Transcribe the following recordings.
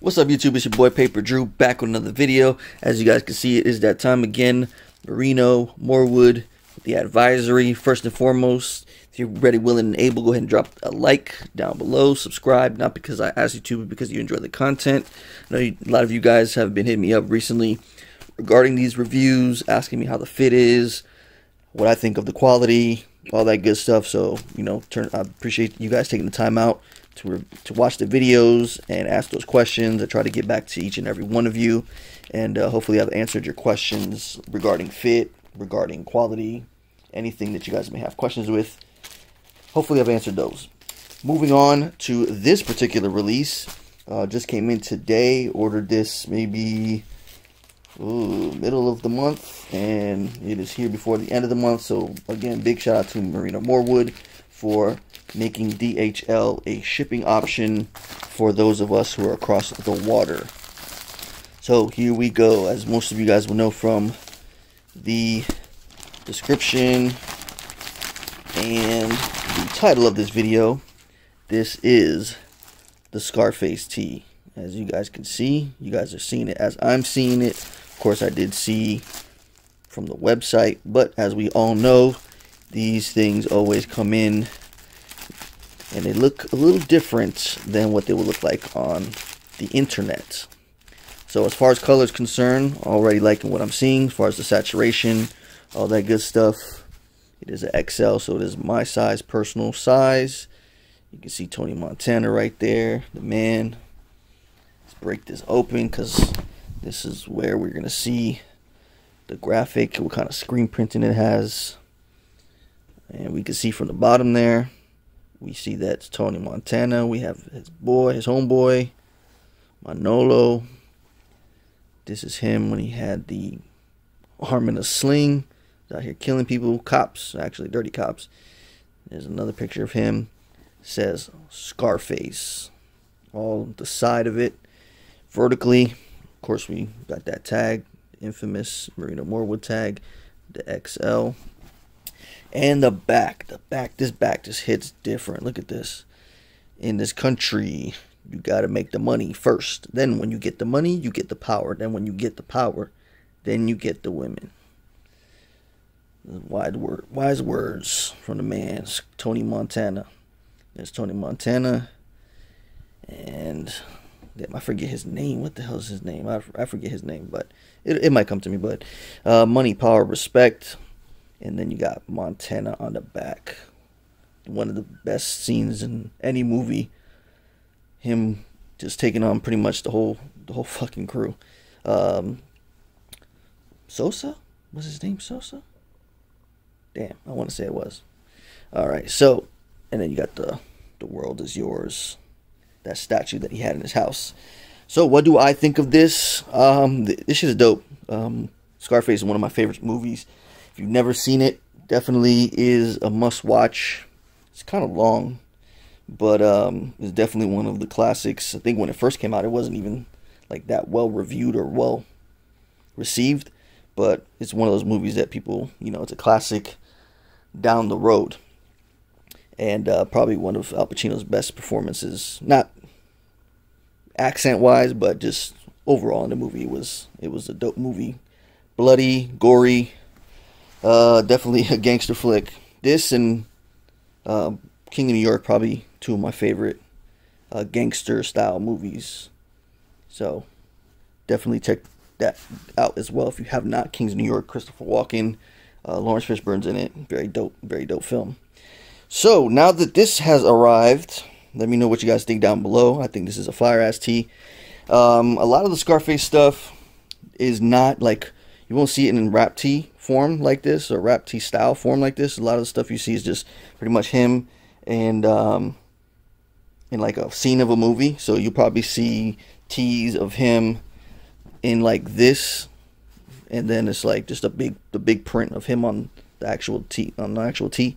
What's up YouTube, it's your boy Pay-Per-Drew back with another video. As you guys can see, it is that time again. Marino, Morwood, the advisory. First and foremost, if you're ready, willing, and able, go ahead and drop a like down below. Subscribe, not because I asked you to, but because you enjoy the content. I know you, a lot of you guys have been hitting me up recently regarding these reviews, asking me how the fit is, what I think of the quality, all that good stuff. So, you know, turn I appreciate you guys taking the time out to, to watch the videos and ask those questions. I try to get back to each and every one of you, and uh, hopefully I've answered your questions regarding fit, regarding quality, anything that you guys may have questions with. Hopefully I've answered those. Moving on to this particular release, uh, just came in today. Ordered this maybe ooh, middle of the month, and it is here before the end of the month. So again, big shout out to Marino Morwood for making DHL a shipping option for those of us who are across the water. So here we go. As most of you guys will know from the description and the title of this video, this is the Scarface tee. As you guys can see, you guys are seeing it as I'm seeing it. Of course, I did see from the website, but as we all know, these things always come in and they look a little different than what they would look like on the internet. So as far as color is concerned, already liking what I'm seeing. As far as the saturation, all that good stuff. It is an XL, so it is my size, personal size. You can see Tony Montana right there, the man. Let's break this open because this is where we're going to see the graphic, what kind of screen printing it has. And we can see from the bottom there, we see that's Tony Montana. We have his boy, his homeboy, Manolo. This is him when he had the arm in a sling. He's out here killing people, cops, actually dirty cops. There's another picture of him. It says Scarface. All the side of it. Vertically. Of course, we got that tag. Infamous Marino Morwood tag. The XL. And the back, the back, this back just hits different. Look at this. In this country, you got to make the money first. Then when you get the money, you get the power. Then when you get the power, then you get the women. Wide word, wise words from the man, Tony Montana. There's Tony Montana, and I forget his name. What the hell is his name? I, I forget his name, but it, it might come to me. But uh, money, power, respect and then you got Montana on the back. One of the best scenes in any movie. Him just taking on pretty much the whole the whole fucking crew. Um, Sosa was his name Sosa. Damn, I want to say it was. All right, so and then you got the the world is yours, that statue that he had in his house. So what do I think of this? Um, this shit is dope. Um, Scarface is one of my favorite movies. If you've never seen it, definitely is a must watch. It's kind of long, but um, it's definitely one of the classics. I think when it first came out, it wasn't even like that well reviewed or well received, but it's one of those movies that people, you know, it's a classic down the road. And uh, probably one of Al Pacino's best performances, not accent wise, but just overall in the movie. It was it was a dope movie, bloody, gory, uh, definitely a gangster flick. This and uh, King of New York, probably two of my favorite uh, gangster style movies. So definitely check that out as well if you have not. Kings of New York, Christopher Walken, uh, Laurence Fishburne's in it. Very dope, very dope film. So now that this has arrived, let me know what you guys think down below. I think this is a fire ass tee. Um, a lot of the Scarface stuff is not like you won't see it in rap tee form like this or rap tee style form like this. A lot of the stuff you see is just pretty much him and um, in like a scene of a movie. So you'll probably see tees of him in like this, and then it's like just a big the big print of him on the actual tee on the actual tee.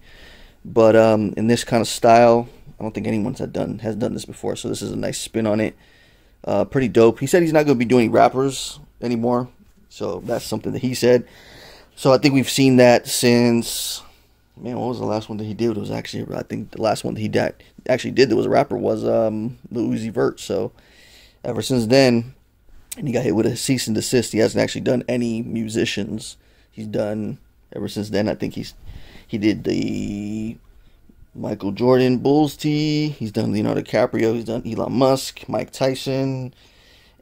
But um, in this kind of style, I don't think anyone's had done has done this before. So this is a nice spin on it. Uh, pretty dope. He said he's not going to be doing rappers anymore. So that's something that he said. So I think we've seen that since man, what was the last one that he did? It was actually I think the last one that he did, actually did that was a rapper was um Lil Uzi Vert. So ever since then, and he got hit with a cease and desist. He hasn't actually done any musicians. He's done ever since then. I think he's he did the Michael Jordan Bulls tee. He's done Leonardo DiCaprio. He's done Elon Musk, Mike Tyson,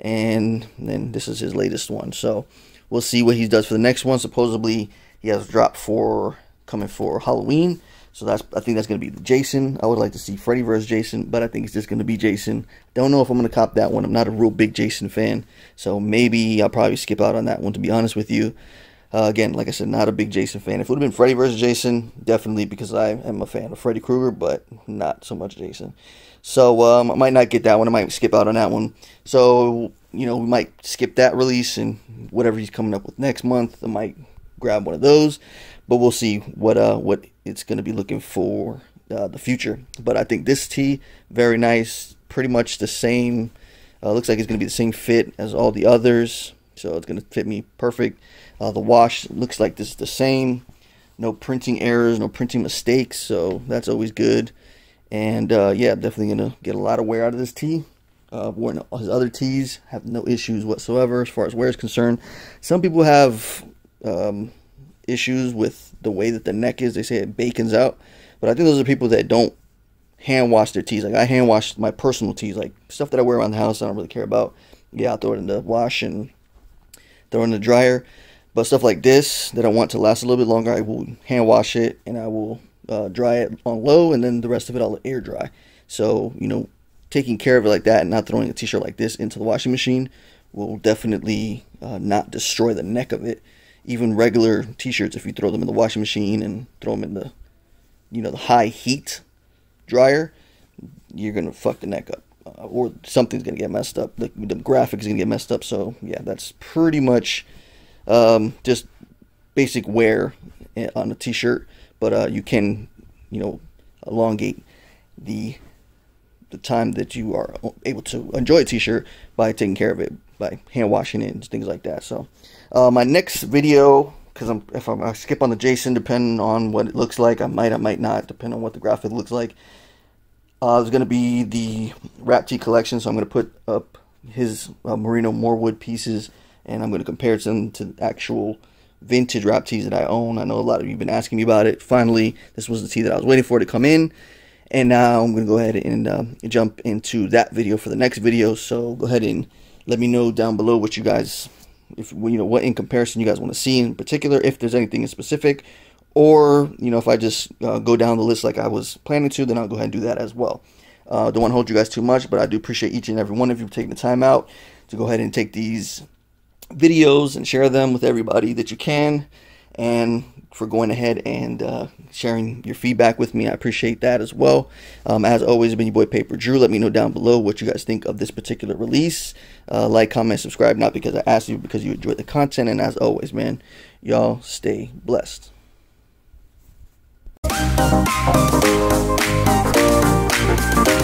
and then this is his latest one. So we'll see what he does for the next one. Supposedly he has dropped for coming for Halloween. So that's I think that's gonna be Jason. I would like to see Freddy versus Jason, but I think it's just gonna be Jason. Don't know if I'm gonna cop that one. I'm not a real big Jason fan, so maybe I'll probably skip out on that one. To be honest with you, uh, again, like I said, not a big Jason fan. If it would have been Freddy versus Jason, definitely because I am a fan of Freddy Krueger, but not so much Jason. So um, I might not get that one. I might skip out on that one. So you know, we might skip that release and whatever he's coming up with next month. I might grab one of those, but we'll see what uh what it's going to be looking for uh, the future. But I think this tee very nice, pretty much the same. Uh, looks like it's going to be the same fit as all the others, so it's going to fit me perfect. Uh, the wash looks like this is the same. No printing errors, no printing mistakes, so that's always good. And uh, yeah, definitely going to get a lot of wear out of this tee. Uh, worn his other tees, have no issues whatsoever as far as wear is concerned. Some people have um, issues with the way that the neck is. They say it bacons out, but I think those are people that don't hand wash their tees. Like I hand wash my personal tees, like stuff that I wear around the house. I don't really care about. Yeah, I'll throw it in the wash and throw in the dryer. But stuff like this that I want to last a little bit longer, I will hand wash it and I will uh, dry it on low, and then the rest of it I'll air dry. So you know, taking care of it like that and not throwing a t-shirt like this into the washing machine will definitely uh, not destroy the neck of it even regular t-shirts if you throw them in the washing machine and throw them in the you know the high heat dryer you're gonna fuck the neck up uh, or something's gonna get messed up. The, the is gonna get messed up. So yeah that's pretty much um, just basic wear eh, on a t-shirt. But uh, you can you know elongate the the time that you are able to enjoy a t-shirt by taking care of it by hand washing it and things like that. So uh, my next video, because I'm if I'm, I skip on the Jason, depending on what it looks like, I might, I might not, depending on what the graphic looks like. Uh, it's going to be the Rap Tee collection, so I'm going to put up his uh, Marino Morwood pieces, and I'm going to compare them to actual vintage rap tees that I own. I know a lot of you have been asking me about it. Finally, this was the tee that I was waiting for to come in. And now I'm going to go ahead and uh, jump into that video for the next video. So go ahead and let me know down below what you guys if you know what in comparison you guys want to see in particular, if there's anything in specific, or you know if I just uh, go down the list like I was planning to, then I'll go ahead and do that as well. Uh, don't want to hold you guys too much, but I do appreciate each and every one of you taking the time out to go ahead and take these videos and share them with everybody that you can, and for going ahead and uh, sharing your feedback with me. I appreciate that as well. Um, as always, been your boy Pay-Per-Drew. Let me know down below what you guys think of this particular release. Uh, like, comment, subscribe, not because I asked you, because you enjoy the content. And as always, man, y'all stay blessed. Thank you.